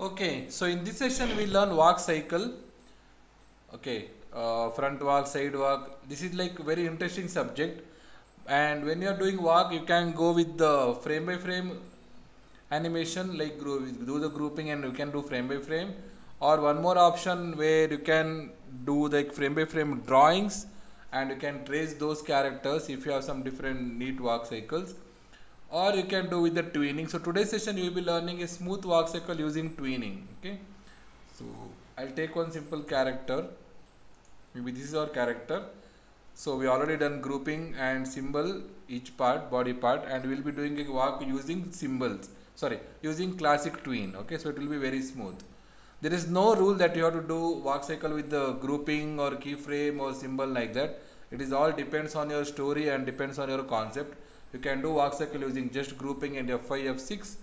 Okay, so in this session we learn walk cycle. Okay, uh, front walk, side walk. This is like very interesting subject. And when you are doing walk, you can go with the frame by frame animation, like do the grouping, and you can do frame by frame. Or one more option where you can do like frame by frame drawings, and you can trace those characters if you have some different neat walk cycles or you can do with the tweening. So today's session you will be learning a smooth walk cycle using tweening. Okay. So I'll take one simple character. Maybe this is our character. So we already done grouping and symbol each part, body part, and we'll be doing a walk using symbols. Sorry, using classic tween. Okay, so it will be very smooth. There is no rule that you have to do walk cycle with the grouping or keyframe or symbol like that. It is all depends on your story and depends on your concept you can do walk cycle using just grouping and f5 f6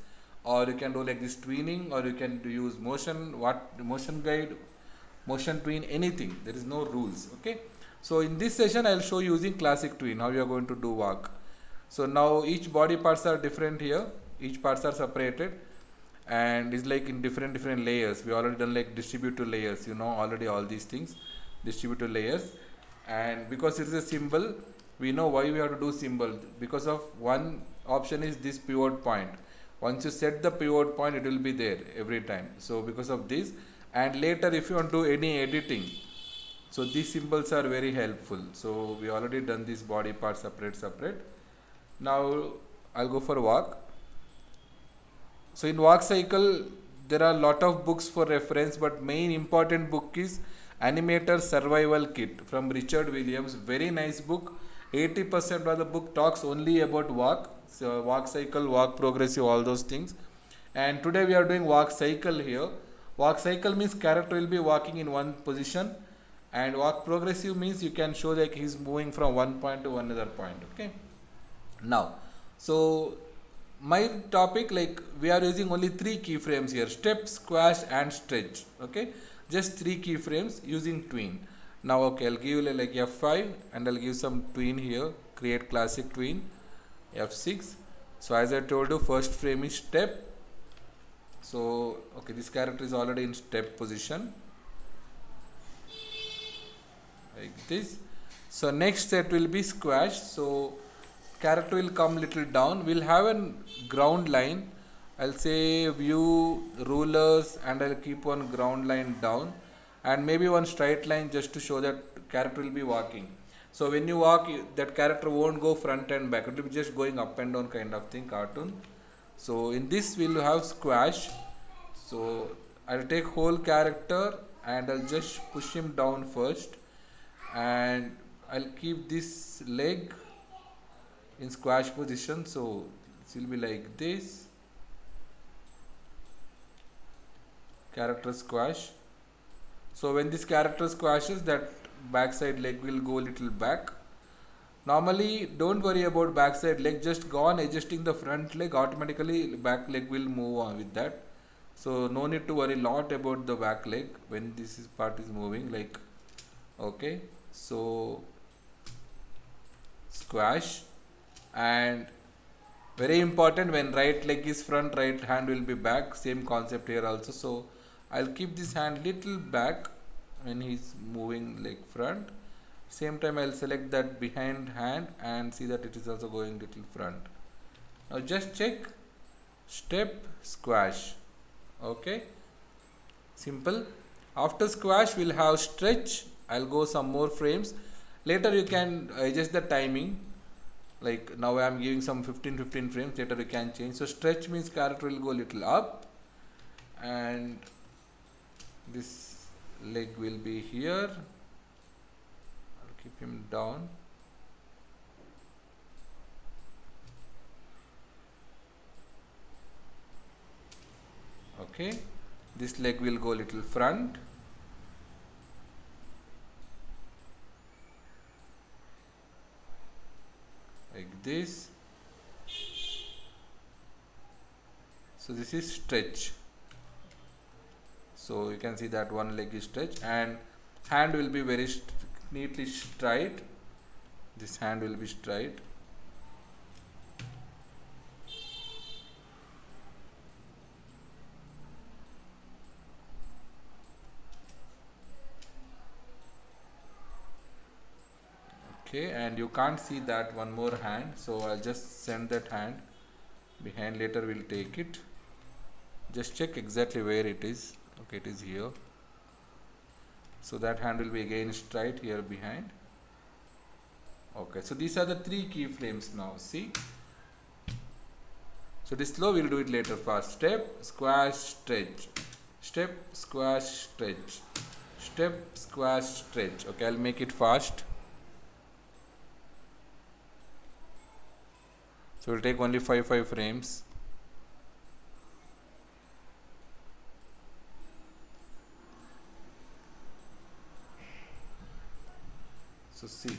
or you can do like this tweening or you can use motion what motion guide motion tween anything. There is no rules okay? So in this session i'll show you using classic tween how you are going to do walk. So now each body parts are different here each parts are separated and is like in different different layers. We already done like distribute to layers you know already all these things distribute to layers. And because it is a symbol we know why we have to do symbol. Because of one option is this pivot point. Once you set the pivot point it will be there every time. So because of this and later if you want to do any editing so these symbols are very helpful. So we already done this body part separate separate. Now i'll go for walk. So in walk cycle there are a lot of books for reference but main important book is animator survival kit from richard williams. Very nice book 80% of the book talks only about walk, so walk cycle, walk progressive, all those things. And today we are doing walk cycle here. Walk cycle means character will be walking in one position and walk progressive means you can show that he's moving from one point to another point. Okay. Now, so my topic like we are using only three keyframes here step, squash and stretch. Okay. Just three keyframes using tween now okay I'll give like F5 and I'll give some tween here. Create classic tween F6 so as I told you first frame is step. So okay this character is already in step position. Like this. So next set will be squash. So character will come little down. We'll have a ground line. I'll say view rulers and I'll keep on ground line down and maybe one straight line just to show that character will be walking. So when you walk, that character won't go front and back. It will be just going up and down kind of thing, cartoon. So in this we'll have squash. So I'll take whole character and I'll just push him down first. And I'll keep this leg in squash position. So it will be like this. Character squash so when this character squashes that backside leg will go a little back. Normally don't worry about backside leg just go on adjusting the front leg automatically back leg will move on with that. So no need to worry a lot about the back leg when this is part is moving like okay. So squash and very important when right leg is front right hand will be back same concept here also. So I'll keep this hand little back when he's moving like front. Same time I'll select that behind hand and see that it is also going little front. Now just check. Step squash. Okay? Simple. After squash we'll have stretch. I'll go some more frames. Later you can adjust the timing. Like now I'm giving some 15 15 frames. Later you can change. So stretch means character will go little up. And this leg will be here. I'll keep him down. Okay. This leg will go little front. Like this. So this is stretch so you can see that one leg is stretched and hand will be very neatly straight. This hand will be straight. Okay and you can't see that one more hand. So I'll just send that hand. Behind later we'll take it. Just check exactly where it is okay it is here. So that hand will be against right here behind. Okay so these are the three keyframes now see? So this slow we'll do it later first step squash stretch. Step squash stretch. Step squash stretch. Okay I'll make it fast. So we'll take only 5 5 frames so see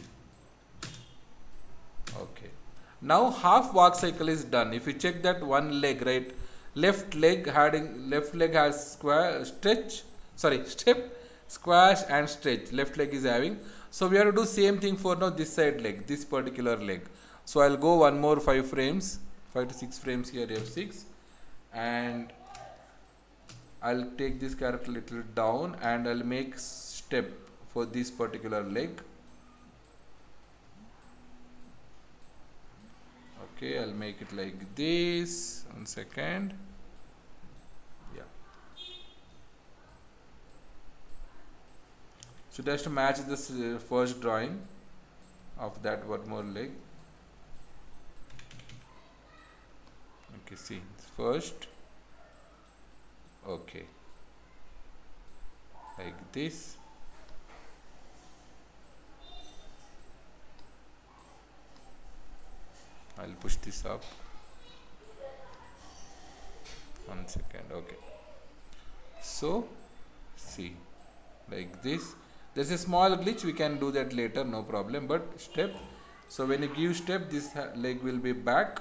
okay. Now half walk cycle is done. If you check that one leg right left leg having left leg has square stretch sorry step squash and stretch. Left leg is having. So we have to do same thing for now this side leg this particular leg. So I'll go one more 5 frames 5 to 6 frames here F6 and I'll take this character little down and I'll make step for this particular leg okay I'll make it like this. One second. Yeah. So just to match this uh, first drawing of that one more leg. Okay see first. Okay. Like this I'll push this up. One second okay. So see like this there's a small glitch we can do that later no problem but step so when you give step this leg will be back.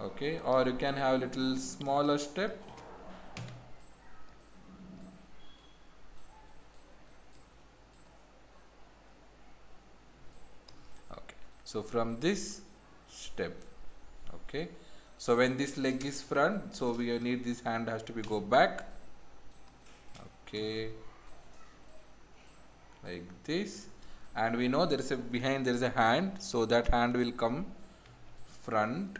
Okay or you can have a little smaller step so from this step okay. So when this leg is front so we need this hand has to be go back okay. Like this. And we know there is a behind there is a hand so that hand will come front.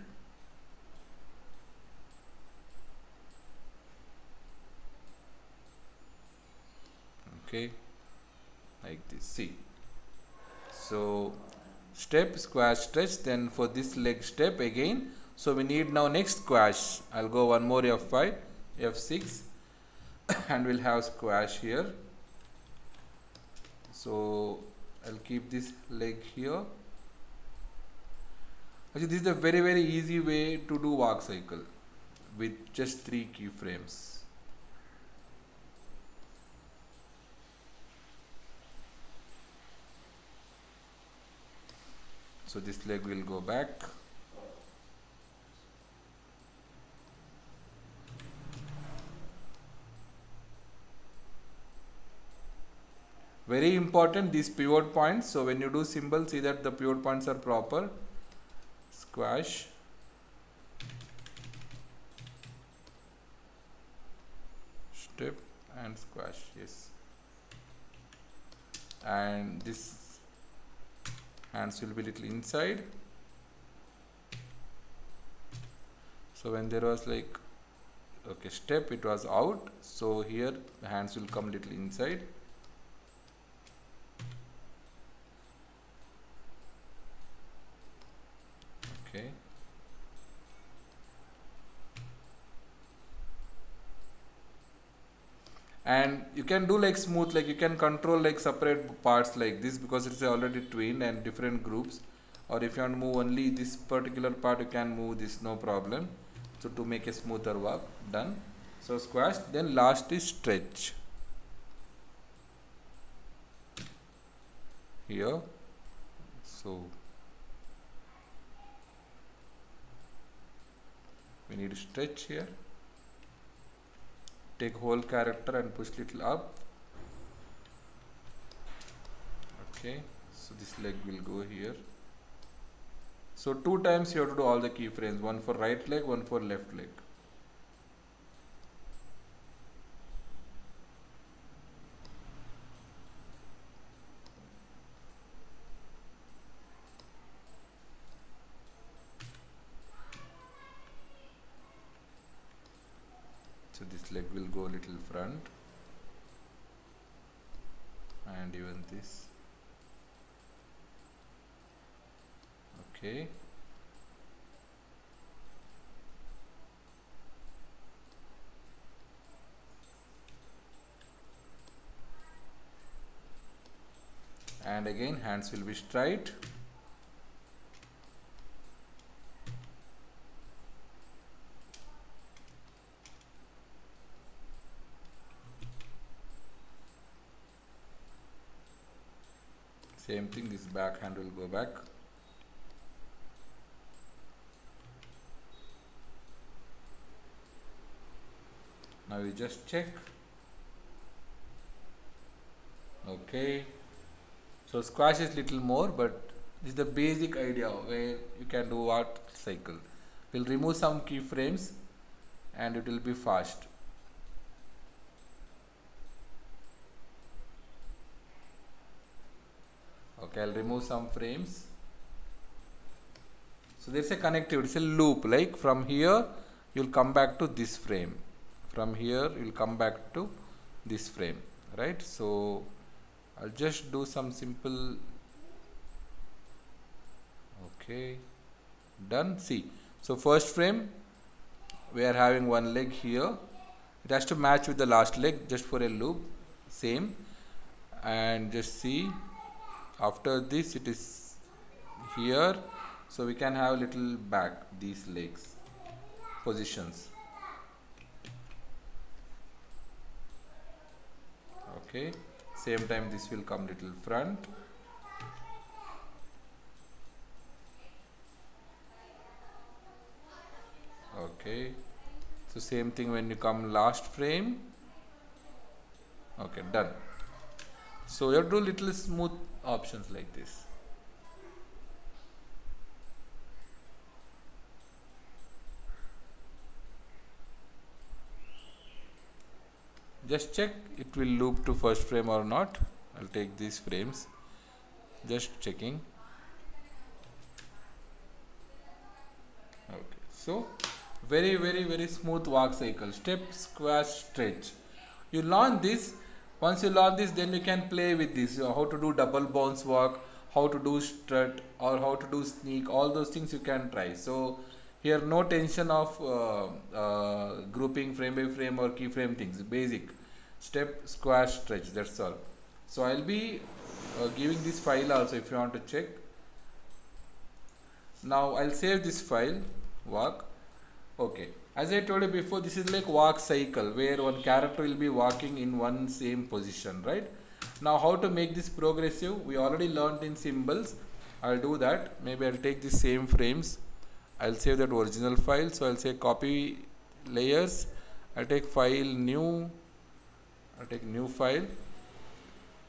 Okay. Like this. See. So step squash stretch then for this leg step again. So we need now next squash. I'll go one more F5 F6 and we'll have squash here. So I'll keep this leg here. Actually this is a very very easy way to do walk cycle with just three keyframes so this leg will go back. Very important these pivot points. So when you do symbol see that the pivot points are proper. Squash. Step and squash yes. And this hands will be little inside. So when there was like okay step it was out. So here the hands will come little inside okay and you can do like smooth like you can control like separate parts like this because it's already tweened and different groups. Or if you want to move only this particular part you can move this no problem. So to make a smoother work done. So squash then last is stretch. Here. So we need to stretch here take whole character and push little up. Okay so this leg will go here. So two times you have to do all the keyframes one for right leg one for left leg so this leg will go little front and even this okay and again hands will be straight. Same thing this back hand will go back. Now you just check. Okay so squash is little more but this is the basic idea where you can do walk cycle. We'll remove some keyframes and it will be fast. Okay I'll remove some frames. So there's a connectivity it's a loop like from here you'll come back to this frame. From here you'll come back to this frame right? So I'll just do some simple okay done. See so first frame we are having one leg here. It has to match with the last leg just for a loop same. And just see after this it is here. So we can have little back these legs positions. Okay same time this will come little front. Okay. So same thing when you come last frame. Okay done. So you have to do little smooth options like this just check it will loop to first frame or not. I'll take these frames. Just checking. Okay so very very very smooth walk cycle. Step squash stretch. You learn this. Once you learn this then you can play with this. How to do double bounce walk how to do strut or how to do sneak. All those things you can try. So here no tension of uh, uh, grouping frame by frame or keyframe things. Basic. Step squash stretch. That's all. So I'll be uh, giving this file also if you want to check. Now I'll save this file. Walk. Okay. As I told you before this is like walk cycle where one character will be walking in one same position right? Now how to make this progressive? We already learned in symbols. I'll do that. Maybe I'll take the same frames I'll save that original file so I'll say copy layers. I'll take file new I'll take new file.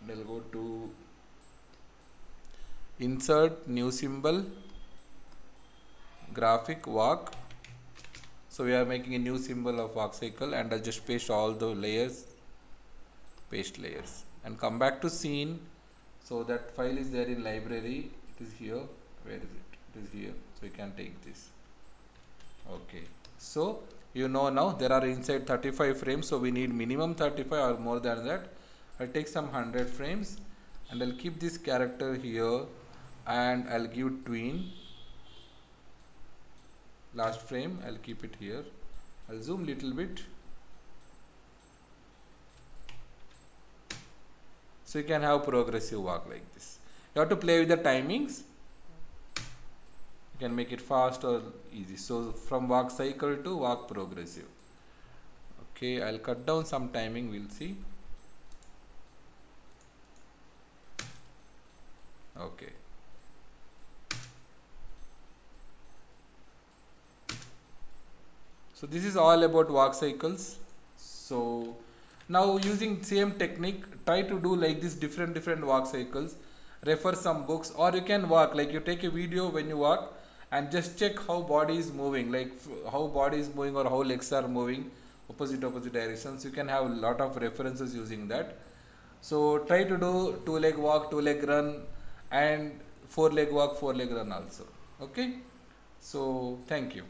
And I'll go to insert new symbol graphic walk. So we are making a new symbol of walk cycle and I'll just paste all the layers paste layers and come back to scene. So that file is there in library. It is here. Where is it it is here so you can take this. Okay. So you know now there are inside 35 frames so we need minimum 35 or more than that. I'll take some 100 frames and I'll keep this character here and I'll give tween last frame I'll keep it here. I'll zoom little bit. So you can have progressive walk like this. You have to play with the timings you can make it fast or easy. So from walk cycle to walk progressive. Okay I'll cut down some timing we'll see. Okay. So this is all about walk cycles. So now using same technique try to do like this different different walk cycles. Refer some books or you can walk. Like you take a video when you walk and just check how body is moving like how body is moving or how legs are moving opposite opposite directions. You can have a lot of references using that. So try to do two leg walk two leg run and four leg walk four leg run also. Okay? So thank you